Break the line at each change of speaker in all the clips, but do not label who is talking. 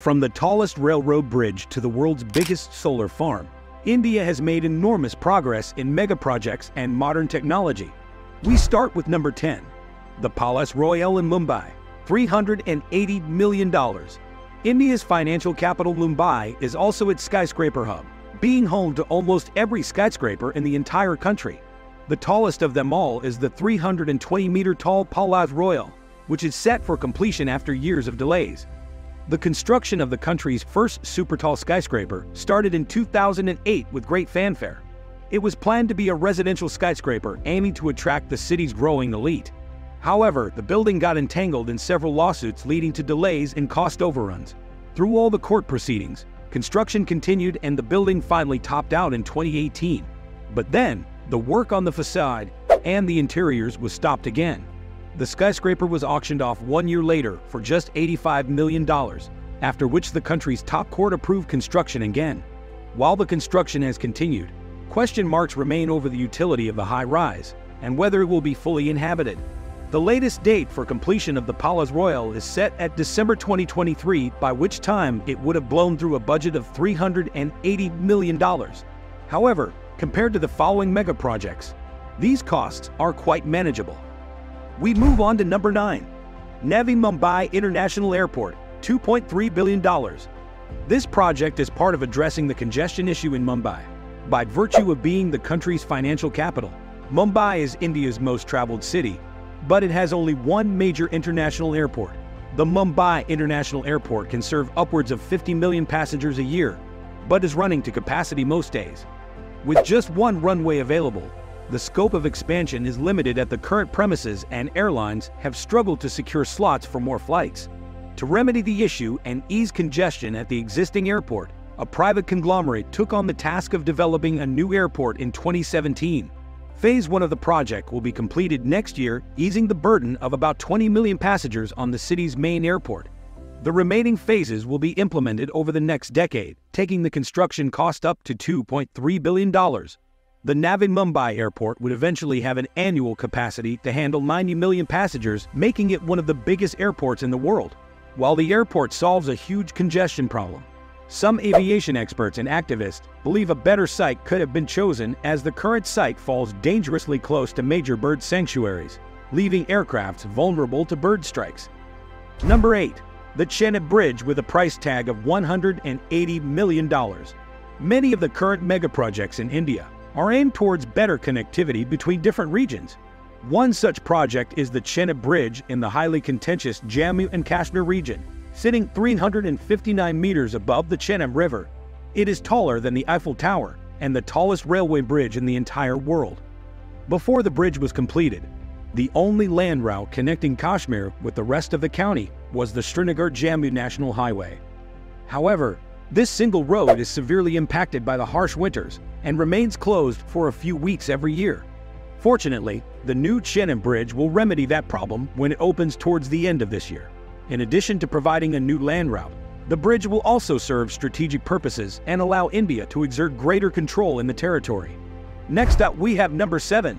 From the tallest railroad bridge to the world's biggest solar farm, India has made enormous progress in mega projects and modern technology. We start with number 10, the Palais Royale in Mumbai, $380 million. India's financial capital Mumbai is also its skyscraper hub, being home to almost every skyscraper in the entire country. The tallest of them all is the 320-meter tall Palais Royale, which is set for completion after years of delays. The construction of the country's first super-tall skyscraper started in 2008 with great fanfare. It was planned to be a residential skyscraper aiming to attract the city's growing elite. However, the building got entangled in several lawsuits leading to delays and cost overruns. Through all the court proceedings, construction continued and the building finally topped out in 2018. But then, the work on the facade and the interiors was stopped again. The skyscraper was auctioned off one year later for just $85 million, after which the country's top court approved construction again. While the construction has continued, question marks remain over the utility of the high rise and whether it will be fully inhabited. The latest date for completion of the Palais Royale is set at December 2023, by which time it would have blown through a budget of $380 million. However, compared to the following mega projects, these costs are quite manageable. We move on to number 9. Navi Mumbai International Airport, $2.3 billion. This project is part of addressing the congestion issue in Mumbai. By virtue of being the country's financial capital, Mumbai is India's most traveled city, but it has only one major international airport. The Mumbai International Airport can serve upwards of 50 million passengers a year, but is running to capacity most days. With just one runway available, the scope of expansion is limited at the current premises and airlines have struggled to secure slots for more flights. To remedy the issue and ease congestion at the existing airport, a private conglomerate took on the task of developing a new airport in 2017. Phase 1 of the project will be completed next year, easing the burden of about 20 million passengers on the city's main airport. The remaining phases will be implemented over the next decade, taking the construction cost up to $2.3 billion. The Navi Mumbai airport would eventually have an annual capacity to handle 90 million passengers, making it one of the biggest airports in the world. While the airport solves a huge congestion problem, some aviation experts and activists believe a better site could have been chosen as the current site falls dangerously close to major bird sanctuaries, leaving aircrafts vulnerable to bird strikes. Number 8. The Chenab Bridge with a price tag of $180 million. Many of the current megaprojects in India are aimed towards better connectivity between different regions. One such project is the Chenab Bridge in the highly contentious Jammu and Kashmir region, sitting 359 meters above the Chenab River. It is taller than the Eiffel Tower and the tallest railway bridge in the entire world. Before the bridge was completed, the only land route connecting Kashmir with the rest of the county was the Srinagar-Jammu National Highway. However, this single road is severely impacted by the harsh winters and remains closed for a few weeks every year. Fortunately, the new Chenab Bridge will remedy that problem when it opens towards the end of this year. In addition to providing a new land route, the bridge will also serve strategic purposes and allow India to exert greater control in the territory. Next up, we have number 7,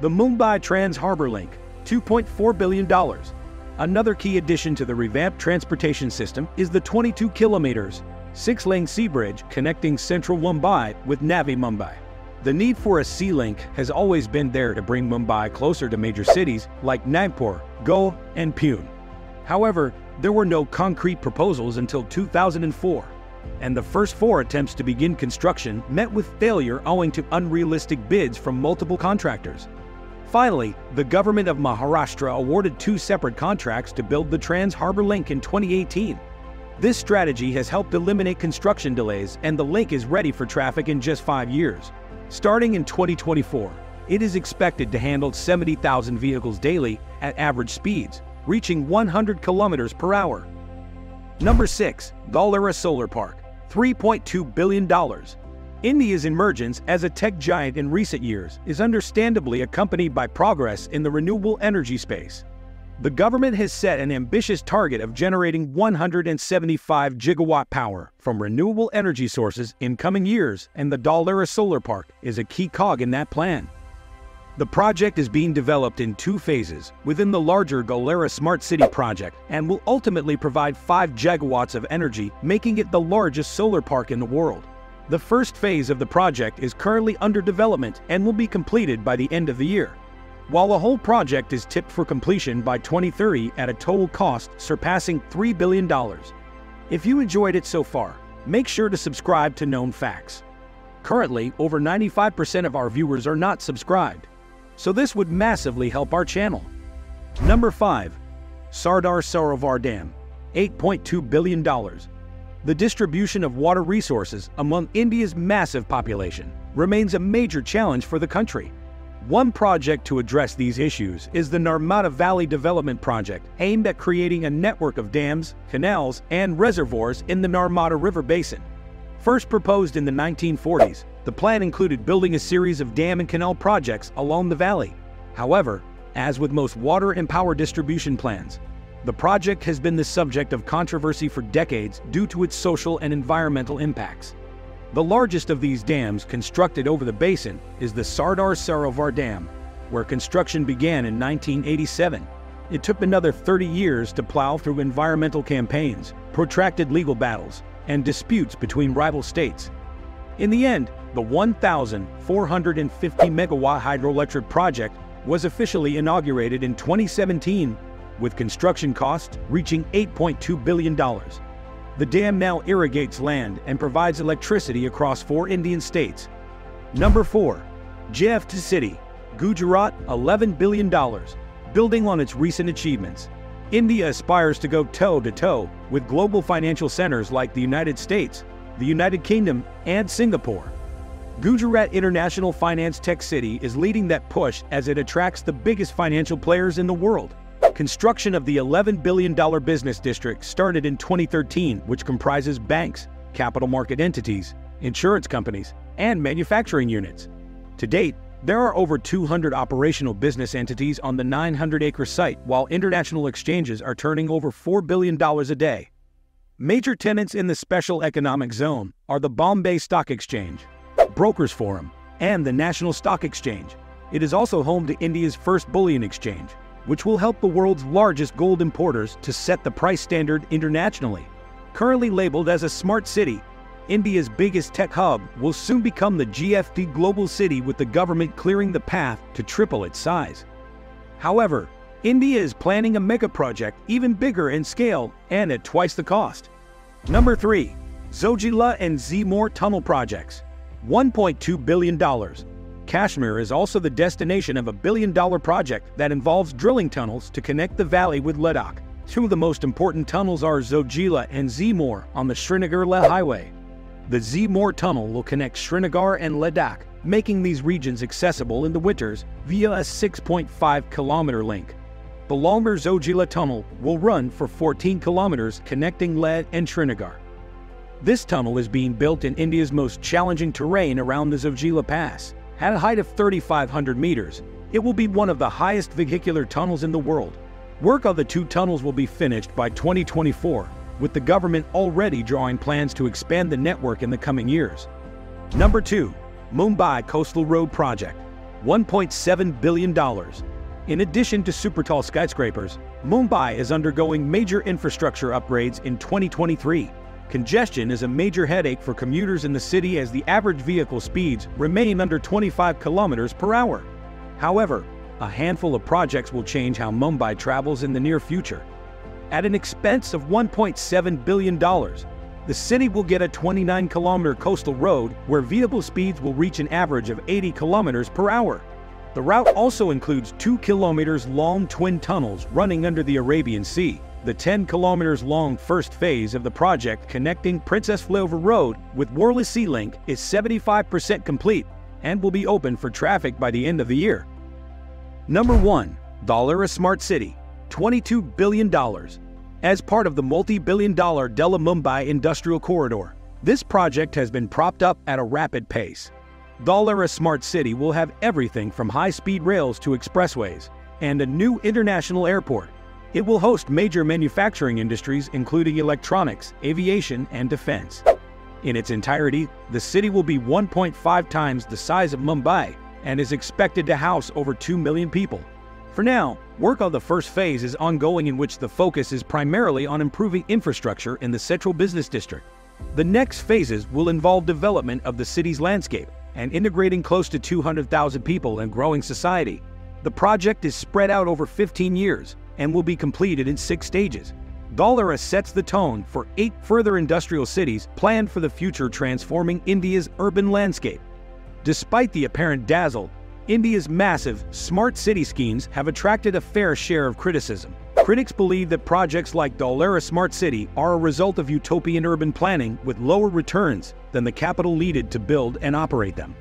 the Mumbai Trans Harbour Link, $2.4 billion. Another key addition to the revamped transportation system is the 22 kilometers six-lane sea bridge connecting central Mumbai with Navi Mumbai. The need for a sea link has always been there to bring Mumbai closer to major cities like Nagpur, Goa, and Pune. However, there were no concrete proposals until 2004, and the first four attempts to begin construction met with failure owing to unrealistic bids from multiple contractors. Finally, the government of Maharashtra awarded two separate contracts to build the Trans Harbour Link in 2018. This strategy has helped eliminate construction delays and the link is ready for traffic in just five years. Starting in 2024, it is expected to handle 70,000 vehicles daily at average speeds, reaching 100 kilometers per hour. Number 6. Dholera Solar Park, $3.2 billion. India's emergence as a tech giant in recent years is understandably accompanied by progress in the renewable energy space. The government has set an ambitious target of generating 175 gigawatt power from renewable energy sources in coming years, and the Dholera Solar Park is a key cog in that plan. The project is being developed in two phases within the larger Dholera Smart City project and will ultimately provide 5 gigawatts of energy, making it the largest solar park in the world. The first phase of the project is currently under development and will be completed by the end of the year. While the whole project is tipped for completion by 2030 at a total cost surpassing $3 billion. If you enjoyed it so far, make sure to subscribe to Known Facts. Currently, over 95% of our viewers are not subscribed so this would massively help our channel. Number 5. Sardar Sarovar Dam, $8.2 billion. The distribution of water resources among India's massive population remains a major challenge for the country. One project to address these issues is the Narmada Valley Development Project, aimed at creating a network of dams, canals, and reservoirs in the Narmada River Basin. First proposed in the 1940s, the plan included building a series of dam and canal projects along the valley. However, as with most water and power distribution plans, the project has been the subject of controversy for decades due to its social and environmental impacts. The largest of these dams constructed over the basin is the Sardar Sarovar Dam, where construction began in 1987. It took another 30 years to plow through environmental campaigns, protracted legal battles, and disputes between rival states. In the end, the 1,450 megawatt hydroelectric project was officially inaugurated in 2017, with construction costs reaching $8.2 billion. The dam now irrigates land and provides electricity across four Indian states. Number 4. GIFT City, Gujarat $11 billion. Building on its recent achievements, India aspires to go toe-to-toe -to -toe with global financial centers like the United States, the United Kingdom, and Singapore. Gujarat International Finance Tech City is leading that push as it attracts the biggest financial players in the world. Construction of the $11 billion business district started in 2013, which comprises banks, capital market entities, insurance companies, and manufacturing units. To date, there are over 200 operational business entities on the 900-acre site, while international exchanges are turning over $4 billion a day. Major tenants in the Special Economic Zone are the Bombay Stock Exchange, Brokers Forum, and the National Stock Exchange. It is also home to India's first bullion exchange, which will help the world's largest gold importers to set the price standard internationally. Currently labeled as a smart city, India's biggest tech hub will soon become the GIFT global city with the government clearing the path to triple its size. However, India is planning a mega project even bigger in scale and at twice the cost. Number 3. Zojila and Z-Morh Tunnel Projects $1.2 billion. Kashmir is also the destination of a billion-dollar project that involves drilling tunnels to connect the valley with Ladakh. Two of the most important tunnels are Zojila and Z-Morh on the Srinagar-Leh Highway. The Z-Morh Tunnel will connect Srinagar and Ladakh, making these regions accessible in the winters via a 6.5-kilometer link. The longer Zojila Tunnel will run for 14 kilometers connecting Leh and Srinagar. This tunnel is being built in India's most challenging terrain around the Zojila Pass. At a height of 3,500 meters, it will be one of the highest vehicular tunnels in the world. Work on the two tunnels will be finished by 2024, with the government already drawing plans to expand the network in the coming years. Number 2. Mumbai Coastal Road Project $1.7 billion. In addition to super tall skyscrapers, Mumbai is undergoing major infrastructure upgrades in 2023. Congestion is a major headache for commuters in the city as the average vehicle speeds remain under 25 kilometers per hour. However, a handful of projects will change how Mumbai travels in the near future. At an expense of $1.7 billion, the city will get a 29-kilometer coastal road where vehicle speeds will reach an average of 80 kilometers per hour. The route also includes 2 kilometers long twin tunnels running under the Arabian Sea, the 10 kilometers long first phase of the project connecting Princess Flyover Road with Worli Sea Link is 75% complete and will be open for traffic by the end of the year. Number 1. Dholera Smart City $22 billion. As part of the multi-billion dollar Delhi Mumbai Industrial Corridor, this project has been propped up at a rapid pace. Dholera Smart City will have everything from high-speed rails to expressways and a new international airport it will host major manufacturing industries including electronics, aviation, and defense. In its entirety, the city will be 1.5 times the size of Mumbai and is expected to house over 2 million people. For now, work on the first phase is ongoing in which the focus is primarily on improving infrastructure in the central business district. The next phases will involve development of the city's landscape and integrating close to 200,000 people and growing society. The project is spread out over 15 years and will be completed in six stages. Dholera sets the tone for eight further industrial cities planned for the future transforming India's urban landscape. Despite the apparent dazzle, India's massive, smart city schemes have attracted a fair share of criticism. Critics believe that projects like Dholera Smart City are a result of utopian urban planning with lower returns than the capital needed to build and operate them.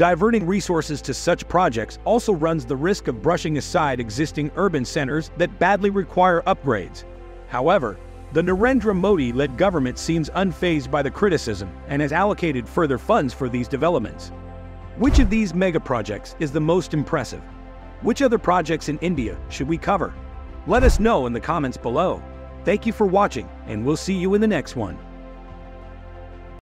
Diverting resources to such projects also runs the risk of brushing aside existing urban centers that badly require upgrades. However, the Narendra Modi-led government seems unfazed by the criticism and has allocated further funds for these developments. Which of these mega projects is the most impressive? Which other projects in India should we cover? Let us know in the comments below. Thank you for watching, and we'll see you in the next one.